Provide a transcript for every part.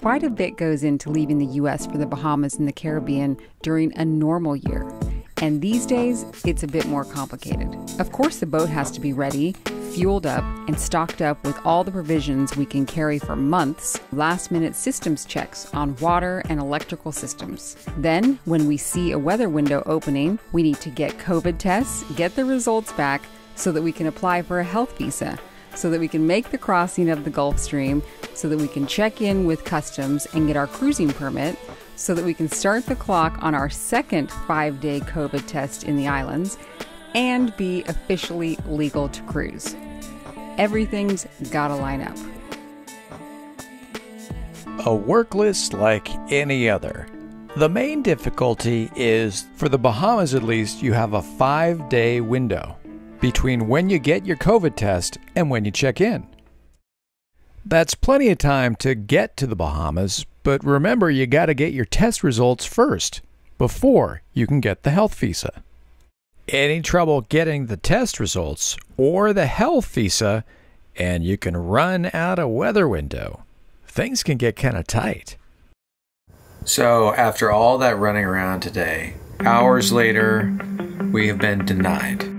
Quite a bit goes into leaving the US for the Bahamas and the Caribbean during a normal year. And these days, it's a bit more complicated. Of course, the boat has to be ready, fueled up, and stocked up with all the provisions we can carry for months, last minute systems checks on water and electrical systems. Then, when we see a weather window opening, we need to get COVID tests, get the results back so that we can apply for a health visa, so that we can make the crossing of the Gulf Stream, so that we can check in with customs and get our cruising permit so that we can start the clock on our second five day COVID test in the islands and be officially legal to cruise. Everything's gotta line up. A work list like any other. The main difficulty is, for the Bahamas at least, you have a five day window between when you get your COVID test and when you check in. That's plenty of time to get to the Bahamas, but remember you got to get your test results first before you can get the health visa. Any trouble getting the test results or the health visa, and you can run out a weather window. Things can get kind of tight. So, after all that running around today, hours later, we have been denied.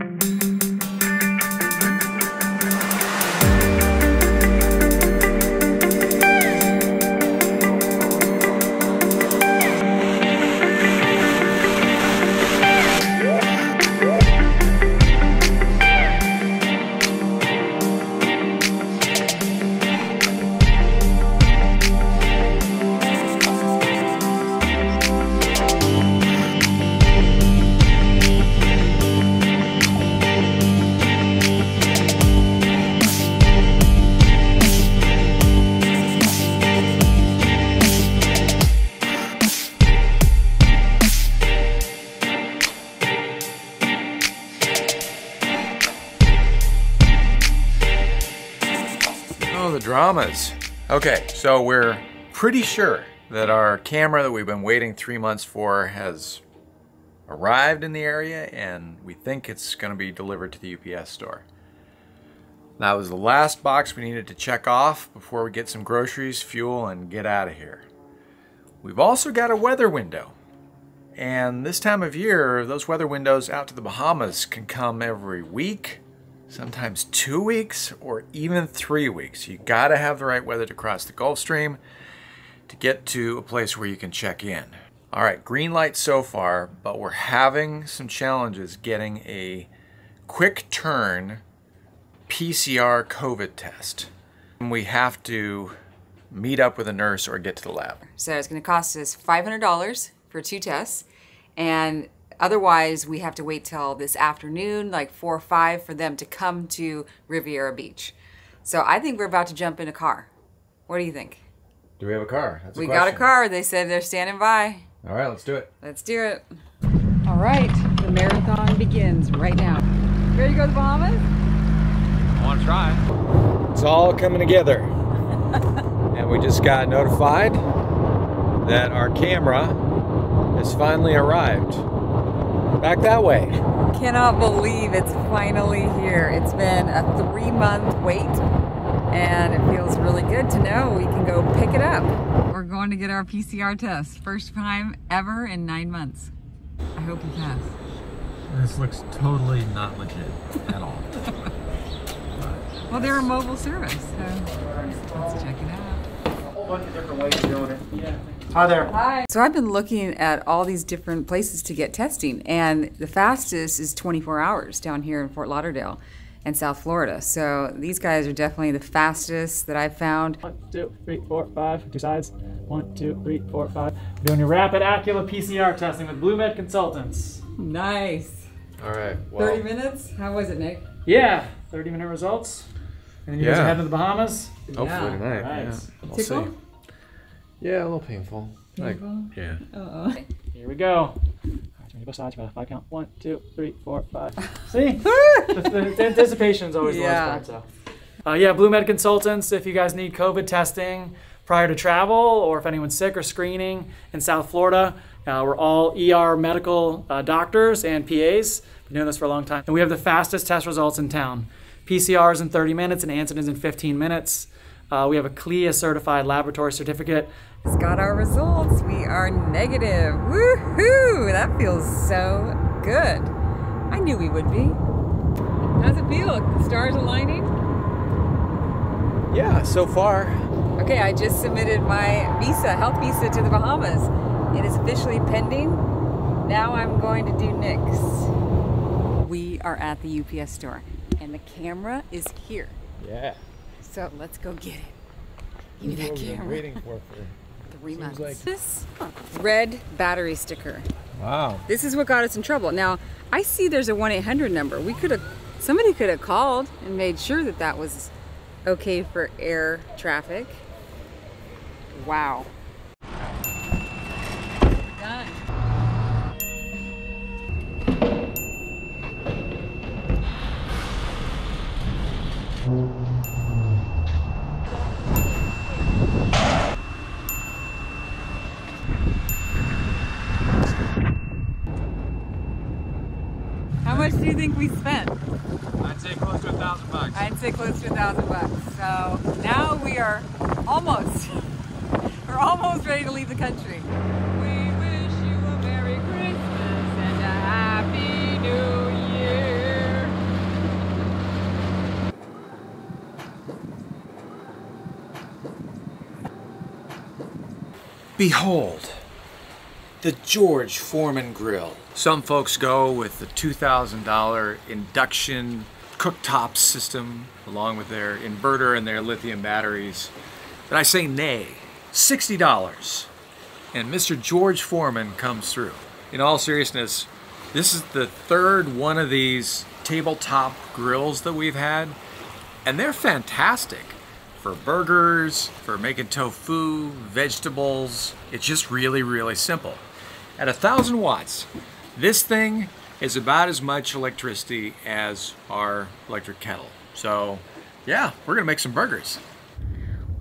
Okay, so we're pretty sure that our camera that we've been waiting three months for has arrived in the area and we think it's going to be delivered to the UPS store. That was the last box we needed to check off before we get some groceries, fuel, and get out of here. We've also got a weather window. And this time of year, those weather windows out to the Bahamas can come every week, sometimes two weeks, or even three weeks. You gotta have the right weather to cross the Gulf Stream to get to a place where you can check in. All right, green light so far, but we're having some challenges getting a quick turn PCR COVID test. And we have to meet up with a nurse or get to the lab. So it's to cost us $500 for two tests. And otherwise, we have to wait till this afternoon, like four or five, for them to come to Riviera Beach. So I think we're about to jump in a car. What do you think? Do we have a car? That's we got a car. They said they're standing by. All right, let's do it. Let's do it. All right, the marathon begins right now. Ready to go to the Bahamas? I want to try. It's all coming together. and we just got notified that our camera has finally arrived. Back that way. Cannot believe it's finally here. It's been a three month wait and it feels really good to know we can go pick it up. We're going to get our PCR test. First time ever in nine months. I hope you pass. This looks totally not legit at all. Well, they're a mobile service, so let's check it out. a whole bunch of different ways of doing it. Yeah. Hi there. Hi. So I've been looking at all these different places to get testing, and the fastest is 24 hours down here in Fort Lauderdale and South Florida. So these guys are definitely the fastest that I've found. One, two, three, four, five. Two sides. One, two, three, four, five. Doing your rapid Accula PCR testing with BlueMed Consultants. Nice. All right. 30 minutes? How was it, Nick? Yeah. 30 minute results. And then you guys Yeah. are heading to the Bahamas. hopefully Yeah. tonight. Right. Yeah. We'll Tickle? see. Yeah, a little painful. Like, yeah. Uh-oh. Here we go. All right, both sides. About a five count. One, two, three, four, five. See? the, the, the anticipation is always Yeah. the worst part. So. Uh, yeah, BlueMed Consultants. If you guys need COVID testing prior to travel, or if anyone's sick or screening in South Florida, uh, we're all ER medical uh, doctors and PAs. Been doing this for a long time, and we have the fastest test results in town. PCR is in 30 minutes, and antigen is in 15 minutes. Uh, we have a CLIA certified laboratory certificate. It's got our results. We are negative. Woohoo! That feels so good. I knew we would be. How's it feel? The stars aligning? Yeah, so far. Okay, I just submitted my visa, health visa to the Bahamas. It is officially pending. Now I'm going to do Nick's. We are at the UPS store and the camera is here. Yeah. So let's go get it. Give me that camera. waiting for for. Three months. like- This red battery sticker. Wow. This is what got us in trouble. Now, I see there's a 1-800 number. We could have, somebody could have called and made sure that that was okay for air traffic. Wow. How much do you think we spent? I'd say close to a thousand bucks. I'd say close to a thousand bucks. So now we are almost, we're almost ready to leave the country. We wish you a Merry Christmas and a Happy New Year. Behold, the George Foreman Grill. Some folks go with the $2,000 induction cooktop system along with their inverter and their lithium batteries. But I say nay, $60. And Mr. George Foreman comes through. In all seriousness, this is the third one of these tabletop grills that we've had, and they're fantastic for burgers, for making tofu, vegetables. It's just really, really simple. At a thousand watts, this thing is about as much electricity as our electric kettle. So, yeah, we're gonna make some burgers.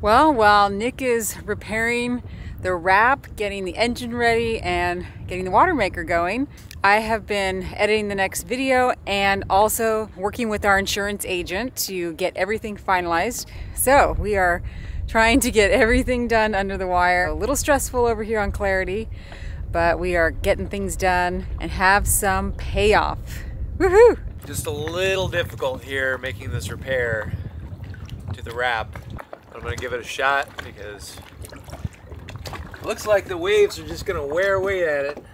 Well, while Nick is repairing the wrap, getting the engine ready, and getting the water maker going, I have been editing the next video and also working with our insurance agent to get everything finalized. So we are trying to get everything done under the wire. A little stressful over here on Clarity, but we are getting things done and have some payoff. Woohoo! Just a little difficult here making this repair to the wrap. I'm gonna give it a shot because it looks like the waves are just gonna wear away at it.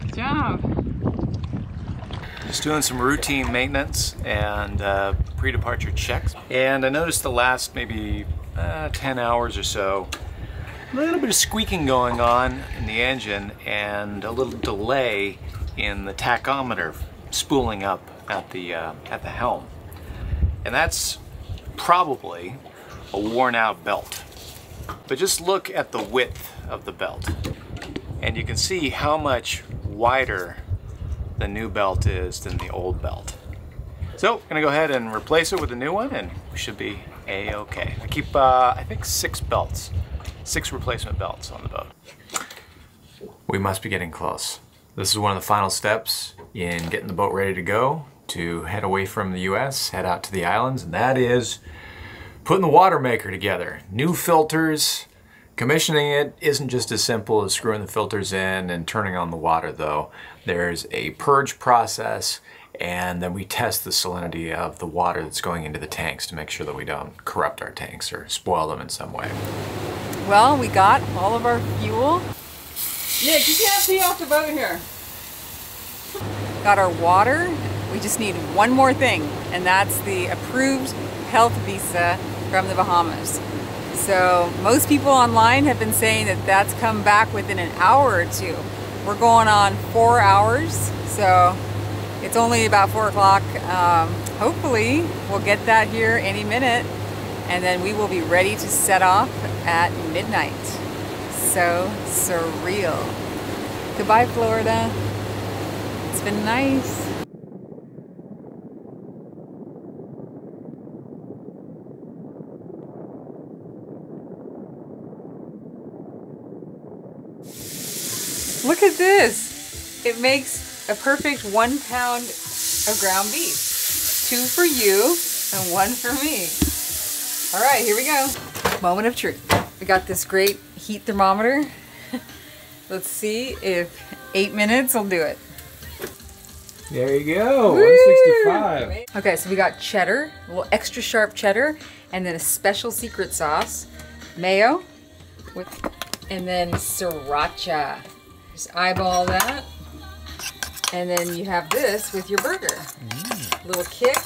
Good job. Just doing some routine maintenance and uh, pre-departure checks. And I noticed the last maybe uh, 10 hours or so, a little bit of squeaking going on in the engine and a little delay in the tachometer spooling up at the, uh, at the helm. And that's probably a worn out belt. But just look at the width of the belt and you can see how much wider the new belt is than the old belt. So, gonna go ahead and replace it with a new one and we should be a-okay. I keep, uh, I think six belts, six replacement belts on the boat. We must be getting close. This is one of the final steps in getting the boat ready to go to head away from the US, head out to the islands, and that is putting the water maker together. New filters. Commissioning it isn't just as simple as screwing the filters in and turning on the water though. There's a purge process and then we test the salinity of the water that's going into the tanks to make sure that we don't corrupt our tanks or spoil them in some way. Well, we got all of our fuel. Nick, you can't pee off the boat here. Got our water. We just need one more thing, and that's the approved health visa from the Bahamas. So most people online have been saying that that's come back within an hour or two. We're going on four hours, so it's only about four o'clock. Um, hopefully we'll get that here any minute and then we will be ready to set off at midnight. So surreal. Goodbye, Florida. It's been nice. Look at this. It makes a perfect one pound of ground beef. Two for you and one for me. All right, here we go. Moment of truth. We got this great heat thermometer. Let's see if eight minutes will do it. There you go. 165. Okay, so we got cheddar, a little extra sharp cheddar, and then a special secret sauce, mayo, with, and then sriracha. Just eyeball that. And then you have this with your burger. Mm. Little kick.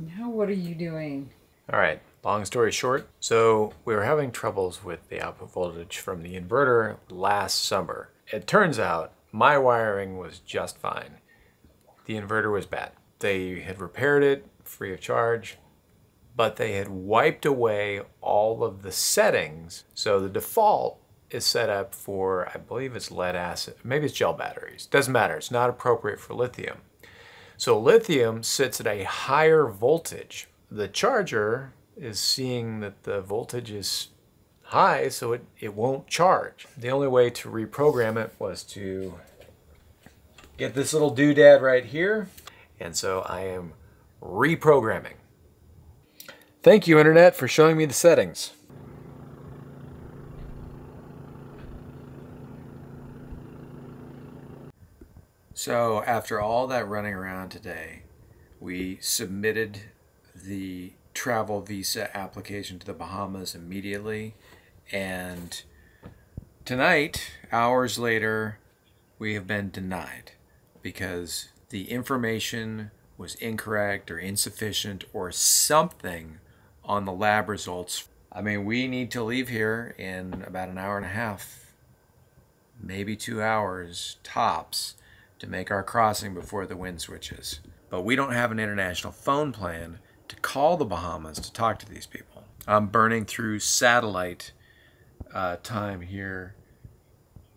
Now what are you doing? All right, long story short. So we were having troubles with the output voltage from the inverter last summer. It turns out my wiring was just fine. The inverter was bad. They had repaired it free of charge, but they had wiped away all of the settings. So the default is set up for, I believe it's lead acid, maybe it's gel batteries. Doesn't matter, it's not appropriate for lithium. So lithium sits at a higher voltage. The charger is seeing that the voltage is high, so it, it won't charge. The only way to reprogram it was to get this little doodad right here. And so I am reprogramming. Thank you, Internet, for showing me the settings. So, after all that running around today, we submitted the travel visa application to the Bahamas immediately. And tonight, hours later, we have been denied because the information was incorrect or insufficient or something on the lab results. I mean, we need to leave here in about an hour and a half, maybe two hours tops to make our crossing before the wind switches. But we don't have an international phone plan to call the Bahamas to talk to these people. I'm burning through satellite uh, time here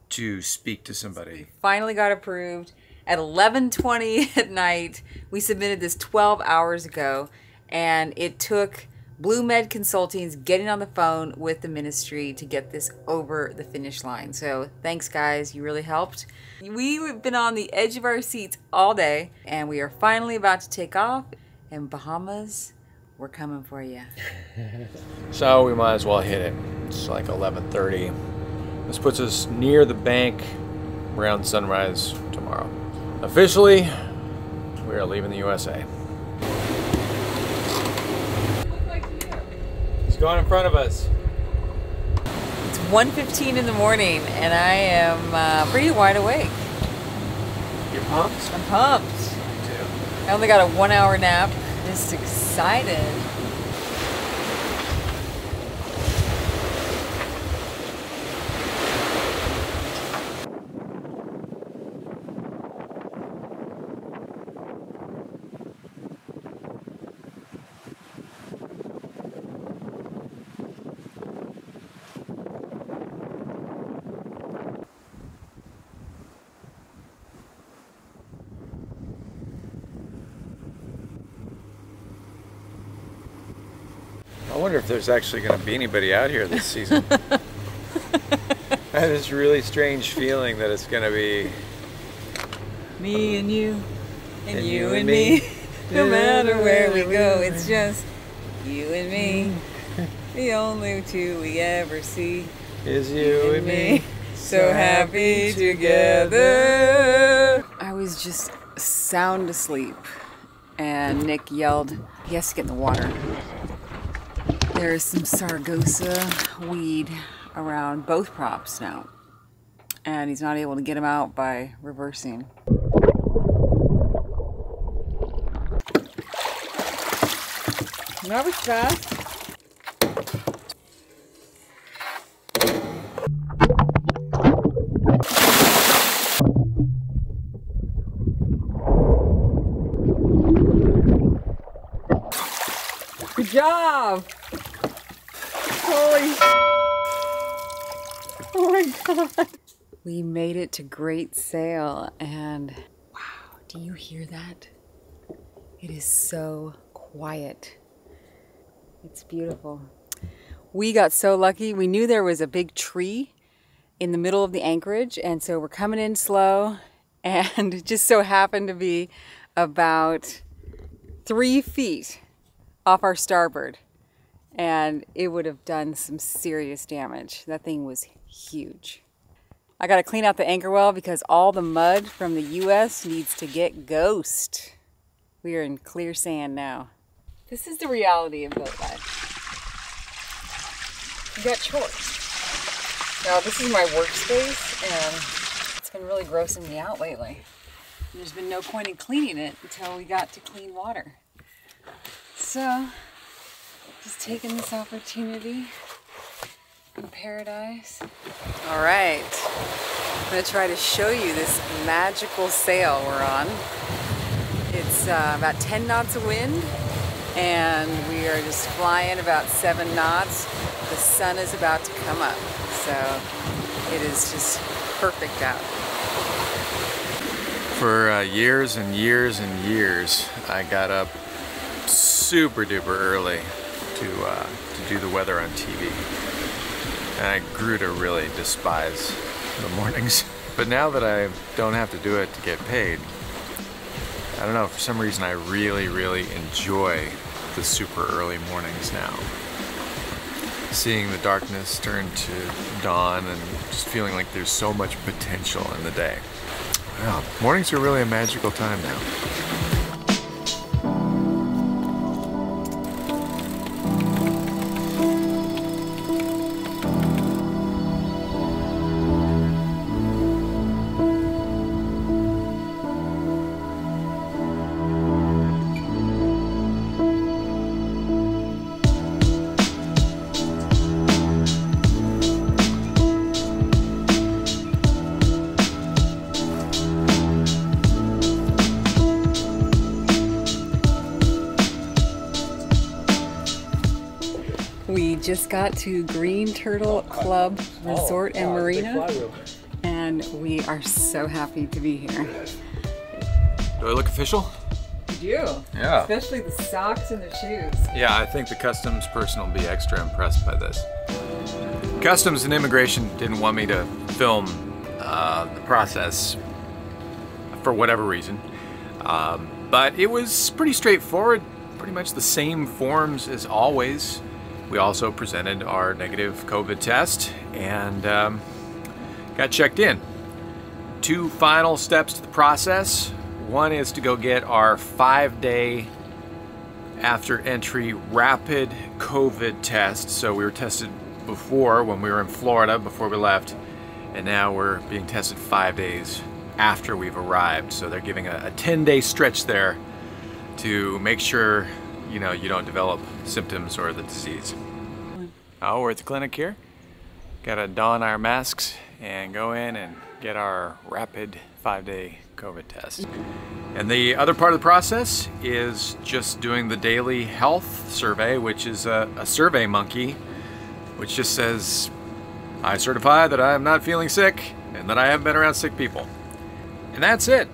to speak to somebody. Finally got approved at 11:20 at night. We submitted this 12 hours ago, and it took Blue Med Consulting's getting on the phone with the ministry to get this over the finish line. So thanks, guys. You really helped. We've been on the edge of our seats all day, and we are finally about to take off. And Bahamas, we're coming for you. So we might as well hit it. It's like 11:30. This puts us near the bank around sunrise tomorrow. Officially, we are leaving the USA. He's going in front of us. It's 1:15 in the morning, and I am uh, pretty wide awake. You're pumped? I'm pumped. I only got a one-hour nap. Just excited. I wonder if there's actually going to be anybody out here this season. I have this really strange feeling that it's going to be Me and you, and, And you, you and and me. me. no matter where we go, it's just you and me. the only two we ever see. is you and me. So happy together. I was just sound asleep, and Nick yelled, He has to get in the water. There's some Sargasso weed around both props now, and he's not able to get them out by reversing. That was fast. Good job! My god. We made it to Great Sale, and wow, do you hear that? It is so quiet. It's beautiful. We got so lucky. We knew there was a big tree in the middle of the anchorage, and so we're coming in slow, and it just so happened to be about three feet off our starboard. and it would have done some serious damage. That thing was huge. I got to clean out the anchor well because all the mud from the US needs to get ghost. We are in clear sand now. This is the reality of boat life. You got chores. Now, this is my workspace, and it's been really grossing me out lately. There's been no point in cleaning it until we got to clean water. So, just taking this opportunity paradise. All right, I'm gonna try to show you this magical sail we're on. It's uh, about 10 knots of wind, and we are just flying about seven knots. The sun is about to come up, so it is just perfect out. For uh, years and years and years, I got up super duper early to, uh, to do the weather on TV. And I grew to really despise the mornings. But now that I don't have to do it to get paid, I don't know, for some reason I really, really enjoy the super early mornings now. Seeing the darkness turn to dawn and just feeling like there's so much potential in the day. Wow, mornings are really a magical time now. Just got to Green Turtle Club Resort and Marina, and we are so happy to be here. Do I look official? You do. Yeah. Especially the socks and the shoes. Yeah, I think the customs person will be extra impressed by this. Customs and immigration didn't want me to film uh, the process for whatever reason, um, but it was pretty straightforward. Pretty much the same forms as always. We also presented our negative COVID test and um, got checked in. Two final steps to the process. One is to go get our five day after entry rapid COVID test. So we were tested before when we were in Florida before we left, and now we're being tested five days after we've arrived. So they're giving a, a 10 day stretch there to make sure you know you don't develop symptoms or the disease. Oh, we're at the clinic here. Gotta don our masks and go in and get our rapid five day COVID test. And the other part of the process is just doing the daily health survey, which is a, a survey monkey, which just says, I certify that I am not feeling sick and that I haven't been around sick people. And that's it.